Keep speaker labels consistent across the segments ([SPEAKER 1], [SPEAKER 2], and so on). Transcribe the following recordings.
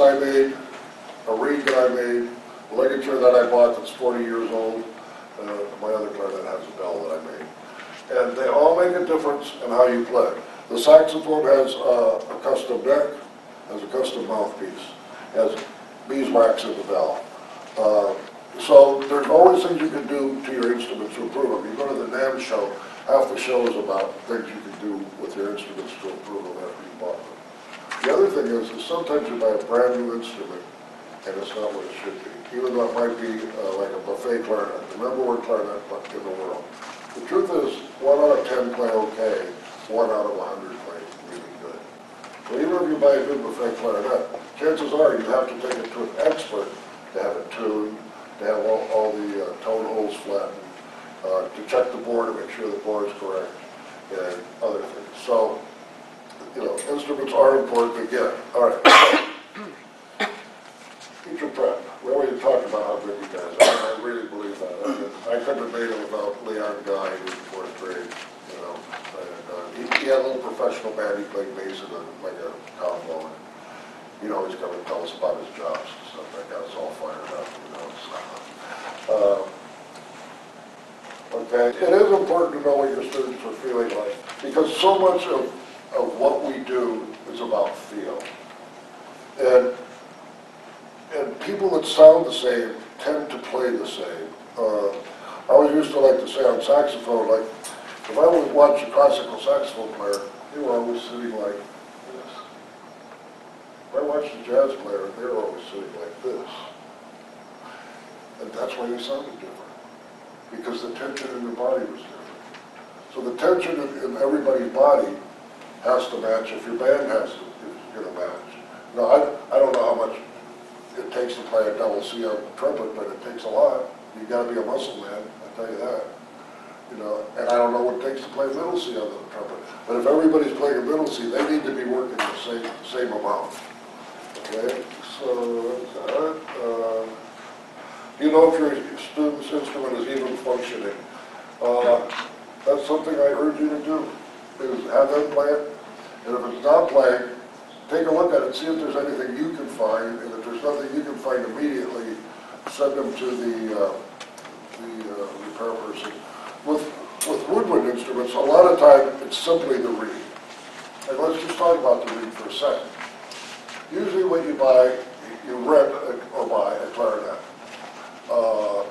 [SPEAKER 1] I made, a reed that I made, a ligature that I bought that's 40 years old, uh, my other clarinet has a bell that I made. And they all make a difference in how you play. The saxophone has uh, a custom neck, has a custom mouthpiece, has beeswax in the bell. Uh, So there's always things you can do to your instruments to improve them. You go to the NAMM show, half the show is about things you can do with your instruments to improve them after you bought them. The other thing is, is sometimes you buy a brand new instrument and it's not what it should be, even though it might be uh, like a Buffet clarinet, the number one clarinet in the world. The truth is, one out of 10 play okay, one out of a 100 play really good. So even if you buy a good Buffet clarinet, chances are you have to take it to an expert to have it tuned, to have all, all the uh, tone holes flattened, uh, to check the bore to make sure the bore is correct, and other things. So, you know, instruments are important again. All right. Teacher prep, we already talked about how good you guys are, I really believe that. I mean, I couldn't have made it Leon Guy, who was in fourth grade, you know. And, uh, he, he had a little professional band, he played bass in a, like a combo, and he'd always come and tell us about his jobs and stuff, that us all fired up, you know, so. uh, Okay, it is important to know what your students are feeling like, because so much of what we do is about feel. And and people that sound the same tend to play the same. Uh, I always used to like to say on saxophone, like, if I would watch a classical saxophone player, they were always sitting like this. If I watched a jazz player, they were always sitting like this. And that's why they sounded different, because the tension in their body was different. So the tension in, in everybody's body has to match if your band has to, is gonna match. Now, I, I don't know how much it takes to play a double C on trumpet, but it takes a lot. You gotta be a muscle man, I tell you that. You know, and I don't know what it takes to play middle C on the trumpet. But if everybody's playing a middle C, they need to be working the same, same amount. Okay, so. Uh, You know if your student's instrument is even functioning. Uh, That's something I urge you to do, is have them play it. And if it's not playing, take a look at it, see if there's anything you can find, and if there's nothing you can find immediately, send them to the, uh, the uh, repair person. With, with woodwind instruments, a lot of time, it's simply the reed. And let's just talk about the reed for a second. Usually when you buy, you rent or buy a clarinet. Uh,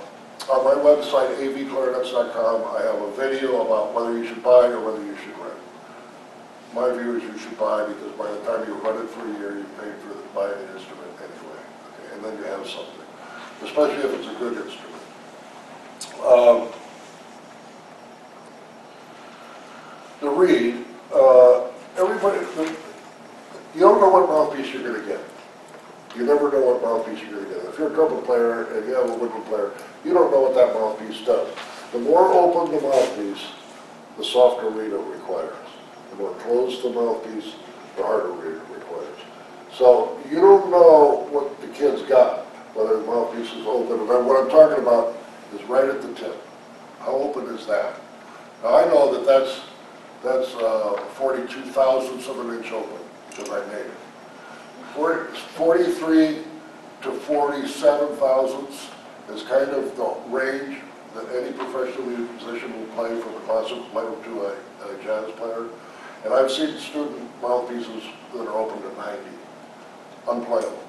[SPEAKER 1] On my website, avclarinets.com, I have a video about whether you should buy or whether you should rent. My view is you should buy because by the time you run it for a year, you've paid for the, buying the instrument anyway. okay, And then you have something, especially if it's a good instrument. Um, The reed, uh, everybody, the- you don't know what mouthpiece you're gonna get. You never know what mouthpiece you're gonna get. If you're a trumpet player and you have a woodwind player, you don't know what that mouthpiece does. The more open the mouthpiece, the softer reed it requires. More closed the mouthpiece, the harder reed it requires. So you don't know what the kid's got, whether the mouthpiece is open. And what I'm talking about is right at the tip. How open is that? Now, I know that that's, that's uh, 42 thousandths of an inch open, because I made it. Forty- 43 to 47 thousandths is kind of the range that any professional musician will play from a classical player to a, a jazz player. And I've seen student mouthpieces that are open to 90, unplayable,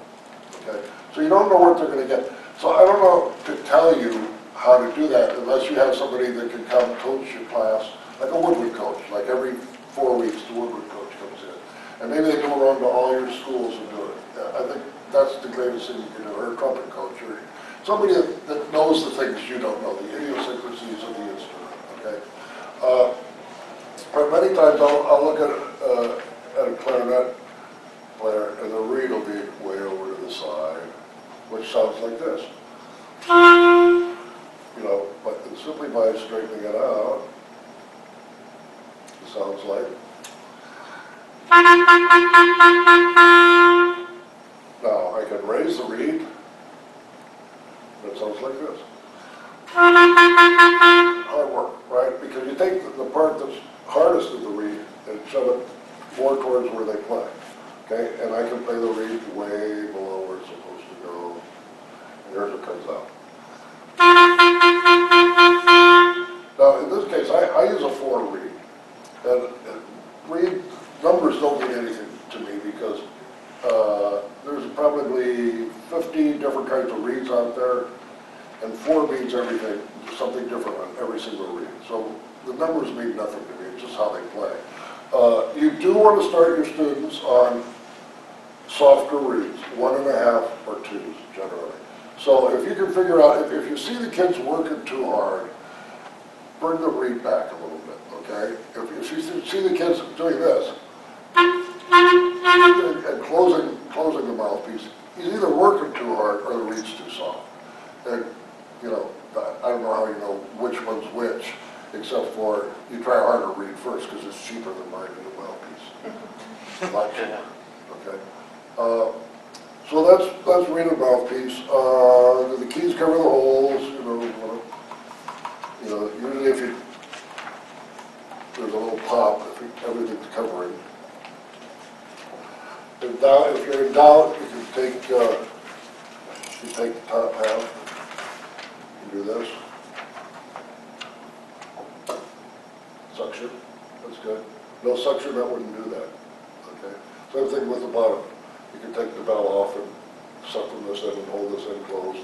[SPEAKER 1] okay? So you don't know what they're gonna get. So I don't know to tell you how to do that unless you have somebody that can come coach your class, like a woodwind coach, like every four weeks, the woodwind coach comes in. And maybe they go around to all your schools and do it. I think that's the greatest thing you can do, or a trumpet coach, or somebody that that knows the things you don't know, the idiosyncrasies of the instrument, okay? Uh, But many times I'll, I'll look at, uh, at a clarinet player, and the reed will be way over to the side, which sounds like this. You know, but simply by straightening it out, it sounds like. Now, I can raise the reed, and it sounds like this. Hard work, right? Because you take the- the part that's hardest of the reed and shove it more towards where they play, okay? And I can play the reed way below where it's supposed to go. And Here's what comes out. Now, in this case, I, I use a four reed. And, and reed, numbers don't mean anything to me because, uh, there's probably fifty different kinds of reeds out there. And four means everything, something different on every single reed. So the numbers mean nothing to me, it's just how they play. Uh, you do want to start your students on softer reeds, one and a half or twos generally. So if you can figure out, if, if you see the kids working too hard, bring the reed back a little bit, okay? If you see, see the kids doing this, and and closing, closing the mouthpiece, he's either working too hard or the reed's too soft. And, you know, I I don't know how you know which one's which, except for you try harder to reed first because it's cheaper than buying a new mouthpiece. A lot cheaper, okay? Uh, So that's, that's reed a mouthpiece. Uh, the keys cover the holes, you know, you know, usually if you, there's a little pop, if you- everything's covering. In doubt, if you're in doubt, you can take, uh, you take the top half, do this. Suction, that's good. No suction, that wouldn't do that, okay? Same thing with the bottom. You can take the bell off and suck from this end and hold this end closed.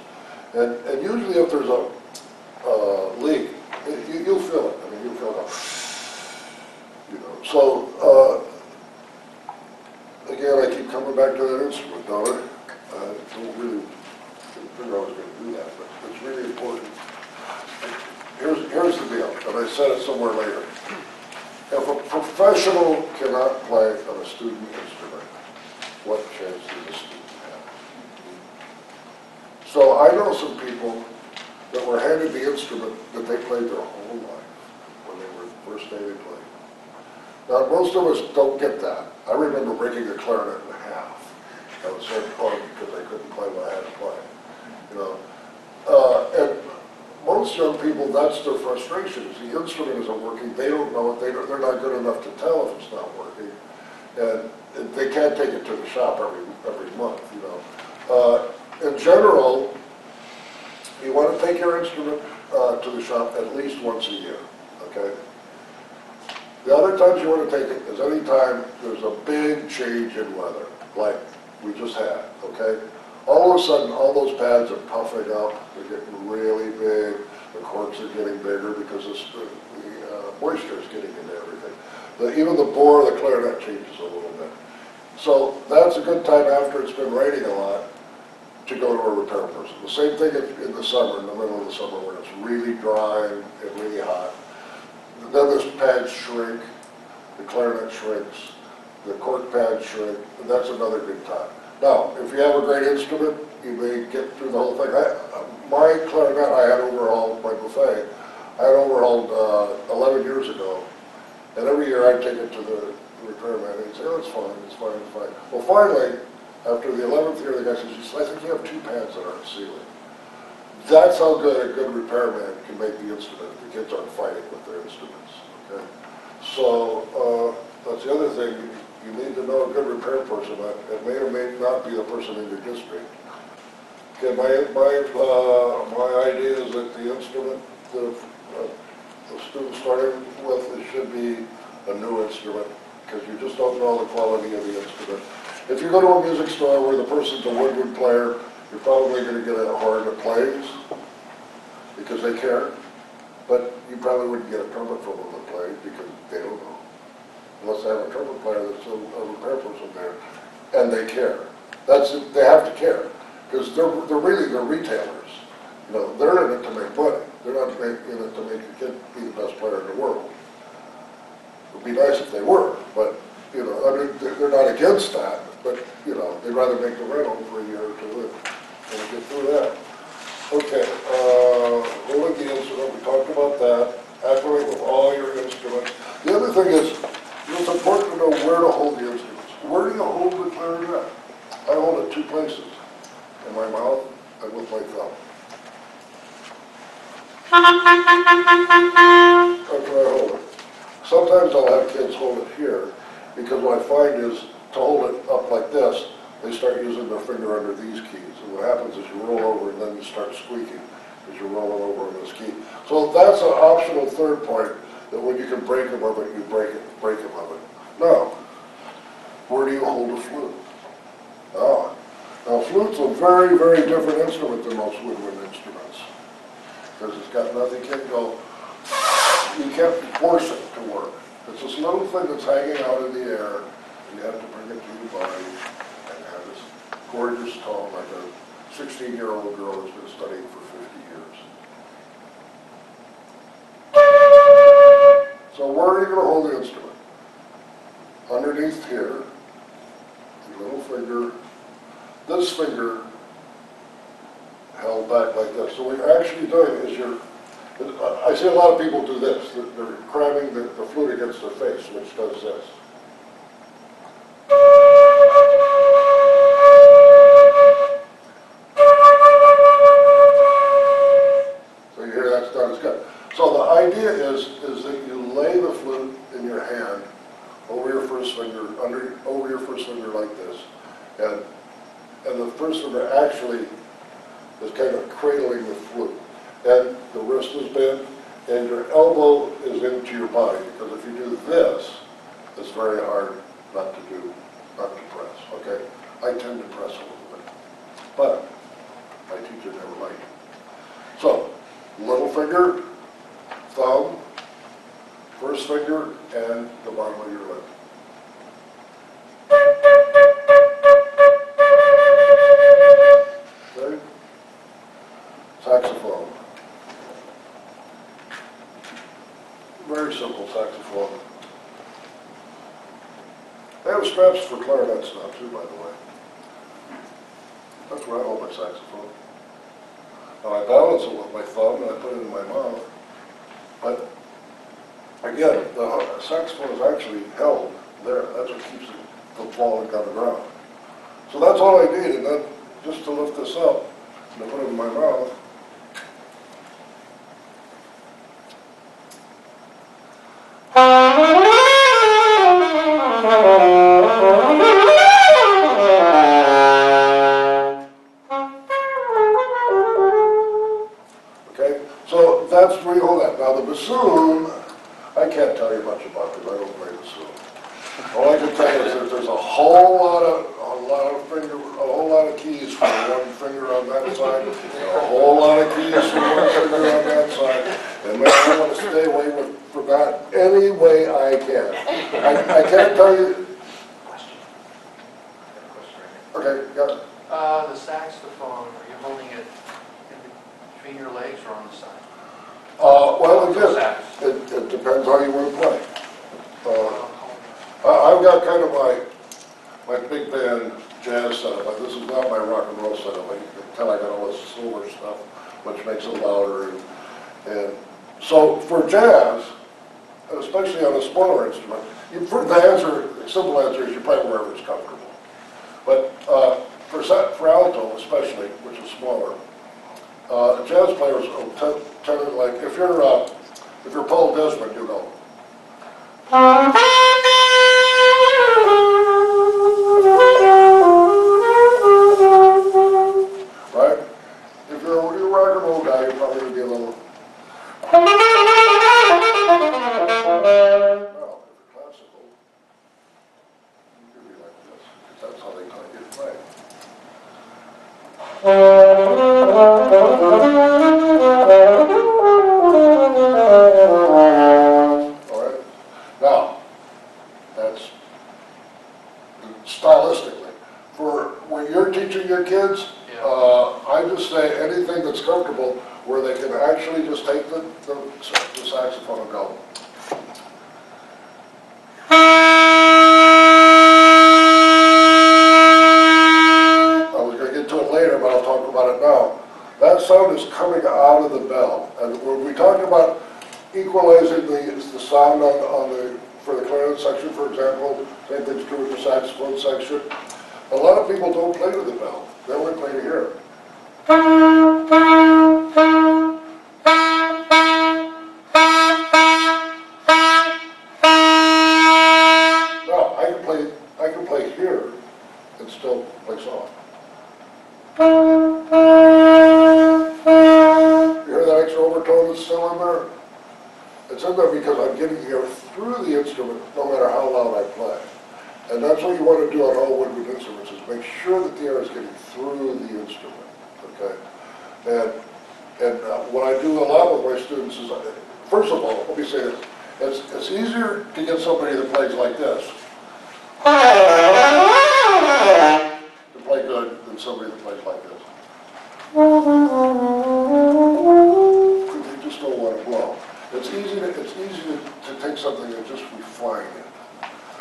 [SPEAKER 1] And, and usually if there's a, uh, leak, it- you, you'll feel it, I mean, you'll feel it, you know, so, uh, Again, I keep coming back to that instrument, don't I? I don't really figure I was gonna do that, but it's really important. Here's, here's the deal, and I said it somewhere later. If a professional cannot play on a student instrument, what chance does a student have? So I know some people that were handed the instrument that they played their whole life when they were, first day they played. Now, most of us don't get that. I remember breaking a clarinet in half. I was so because I couldn't play what I had to play, you know? Uh, and most young people, that's their frustration, is the instrument isn't working, they don't know it, they don't, they're not good enough to tell if it's not working. And and they can't take it to the shop every, every month, you know? Uh, in general, you want to take your instrument, uh, to the shop at least once a year, okay? The other times you want to take it is any time there's a big change in weather, like we just had, okay? All of a sudden, all those pads are puffing up, they're getting really big, the corks are getting bigger because the the, uh, moisture is getting into everything. The, even the bore of the clarinet changes a little bit. So that's a good time after it's been raining a lot to go to a repair person. The same thing in in the summer, in the middle of the summer when it's really dry and really hot. Then this pads shrink, the clarinet shrinks, the cork pads shrink, and that's another good time. Now, if you have a great instrument, you may get through the whole thing. I, my clarinet, I had overhauled, my Buffet, I had overhauled, uh, eleven years ago. And every year I'd take it to the repairman, and he'd say, oh, it's fine, it's fine, it's fine. Well, finally, after the eleventh year, the guy says, I think you have two pads that aren't sealing. That's how good a good repairman can make the instrument, the kids aren't fighting with their instruments, okay? So, uh, that's the other thing, you- need to know a good repair person, it may or may not be the person in your district. Okay, my, my, uh, my idea is that the instrument, the, uh, the student starting with, it should be a new instrument, because you just don't know the quality of the instrument. If you go to a music store where the person's a woodwind player, you're probably gonna get a horn that plays, because they care. But you probably wouldn't get a trumpet from them that plays, because they don't know. Unless they have a trumpet player that's a, a repair person there, and they care. That's, they have to care, because they're, they're really, they're retailers. You know, they're in it to make money, they're not in it to make your kid be the best player in the world. It'd be nice if they were, but, you know, I mean, they're, not against that, but, you know, they'd rather make the rental for a year or two and, get through that. Okay, uh, holding the instrument, we talked about that, accurate with all your instruments. The other thing is, it's important to know where to hold the instruments. Where do you hold the clarinet? I hold it two places, in my mouth and with my thumb. That's where I hold it. Sometimes I'll have kids hold it here, because what I find is, to hold it up like this, they start using their finger under these keys. And what happens is you roll over and then you start squeaking as you're rolling over on this key. So that's an optional third point, that when you can break them of it, you break it, break them of it. Now, where do you hold a flute? Ah, now flute's a very, very different instrument than most woodwind instruments. Because it's got nothing, can't go, you can't force it to work. It's this little thing that's hanging out in the air, and you have to bring it to your body, and have this gorgeous tone, like a sixteen-year-old girl who's been studying for So where are you gonna hold the instrument? Underneath here, your little finger, this finger held back like this. So what you're actually doing is you're, I see a lot of people do this, They're- they're cramming the, the flute against their face, which does this. I tend to press a little bit, but my teacher never liked it. So, little finger, thumb, first finger, and the bottom of your lip. Saxophone. Very simple saxophone. They have straps for clarinets now too, by the way. That's where I hold my saxophone. Now I balance it with my thumb and I put it in my mouth. But again, the saxophone is actually held there. That's what keeps it from falling on the ground. So that's all I need, and then just to lift this up and put it in my mouth. The bassoon, I can't tell you much about because I don't play bassoon. All I can tell you is that there's a whole lot of, a lot of finger, a whole lot of keys for one finger on that side, a whole lot of keys for one finger on that side. And man, I want to stay away with, from that any way I can. I, I can't tell you,
[SPEAKER 2] Question. I have a question right here.
[SPEAKER 1] okay, yeah,
[SPEAKER 2] Uh, the saxophone, are you holding it in between your legs or on the side?
[SPEAKER 1] uh, well, again,
[SPEAKER 2] Sax.
[SPEAKER 1] it, it depends how you want to play. Uh,
[SPEAKER 2] Um,
[SPEAKER 1] I- I've got kind of my, my big band jazz setup, but this is not my rock and roll setup. I can tell I got all this silver stuff, which makes it louder. And, and so for jazz, especially on a smaller instrument, you, the answer, the simple answer is you play wherever it's comfortable. But uh, for, for alto especially, which is smaller, uh, jazz players tend, tend like, if you're, uh, if you're Paul Desmond, you go. All we talk about equalizing the, the sound on, on the, for the clarinet section, for example, same thing's true with the saxophone section. A lot of people don't play with the bell. They only play to hear. There because I'm getting air through the instrument, no matter how loud I play. And that's what you want to do on all woodwind instruments, is make sure that the air is getting through the instrument, okay? And, and uh, what I do a lot with my students is, first of all, let me say this, it's, it's easier to get somebody that plays like this to play good than somebody that plays like this. Easy to, it's easy to, to take something and just refine it.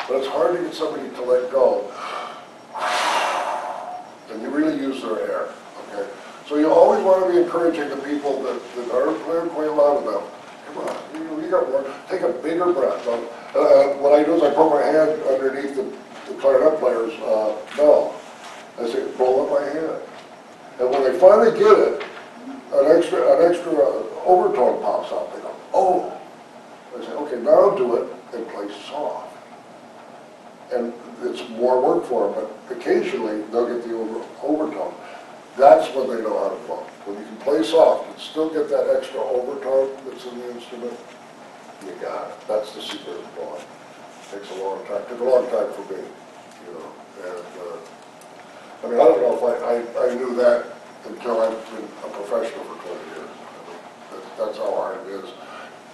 [SPEAKER 1] But it's hard to get somebody to let go. And you really use their air, okay? So you always want to be encouraging the people that, that are playing quite loud enough. Come on, you, you got more, take a bigger breath. Uh, uh, what I do is I put my hand underneath the, the clarinet player's, uh, bell. I say, blow up my hand. And when they finally get it, an extra, an extra uh, overtone pops out. They go, oh. Okay, now do it and play soft. And it's more work for them, but occasionally they'll get the over, overtone. That's when they know how to blow. When you can play soft and still get that extra overtone that's in the instrument, you got it. That's the secret of blowing. Takes a long time, took a long time for me, you know, and, uh, I mean, I don't know if I, I, I knew that until I've been a professional for twenty years. I mean, that- That's how hard it is,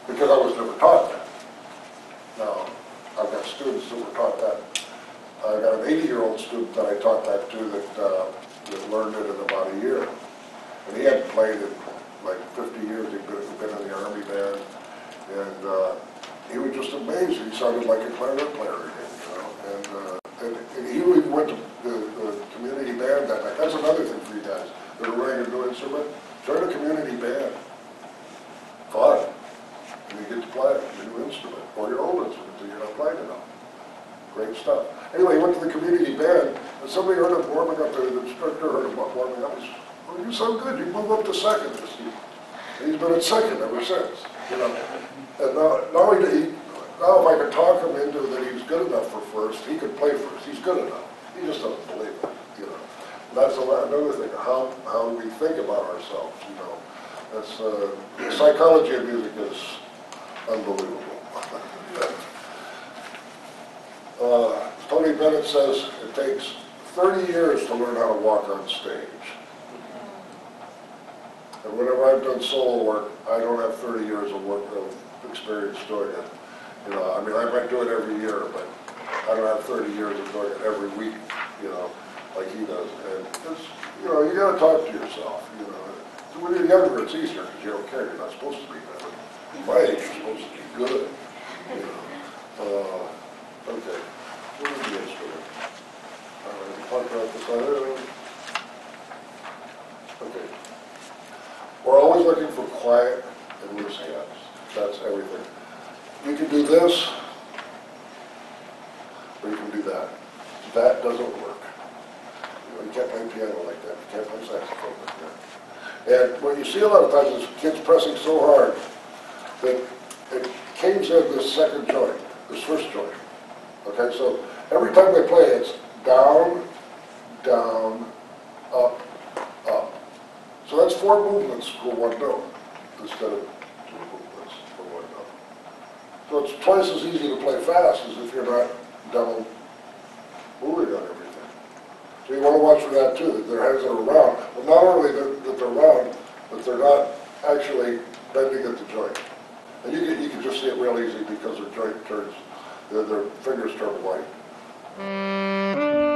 [SPEAKER 1] because I was never taught that. Now, I've got students that were taught that. I've got an eighty-year-old student that I taught that to that, uh, that learned it in about a year. And he hadn't played in like fifty years, he'd been, been in the army band, and, uh, he was just amazed, he sounded like a clarinet player again, you know? And, uh, and, and he even went to the, the community band that night, that's another thing for you guys, that are learning a new instrument, join a community band. Fun, and you get to play instrument, or your old instrument that you're not playing enough. Great stuff. Anyway, he went to the community band, and somebody heard him warming up, the instructor heard him warming up, he said, well, you sound good, you move up to second. And he's been at second ever since, you know. And now, now he, now if I could talk him into that he's good enough for first, he could play first, he's good enough. He just doesn't believe it, you know. And That's another thing, how, how we think about ourselves, you know. That's, uh, psychology of music is unbelievable. Uh, Tony Bennett says it takes 30 years to learn how to walk on stage. And whenever I've done solo work, I don't have 30 years of work, of experience doing it. You know, I mean, I might do it every year, but I don't have 30 years of doing it every week, you know, like he does. And it's, you know, you gotta talk to yourself, you know. When you're younger, it's easier because you don't care, you're not supposed to be better. My age, you're supposed to be good, you know. Uh, Okay, what is the instrument? Uh, we talked about this other. Okay. We're always looking for quiet and loose gaps. That's everything. You can do this, or you can do that. That doesn't work. You you can't play piano like that, you can't play saxophone like that. And what you see a lot of times is kids pressing so hard that it caves in this second joint, this first joint. Okay, so every time they play, it's down, down, up, up. So that's four movements for one note, instead of two movements for one note. So it's twice as easy to play fast as if you're not double moving on everything. So you want to watch for that too, that their hands are round. Well, not only that they're round, but they're not actually bending at the joint. And you can, you can just see it real easy because their joint turns, their, fingers turn white. Mm.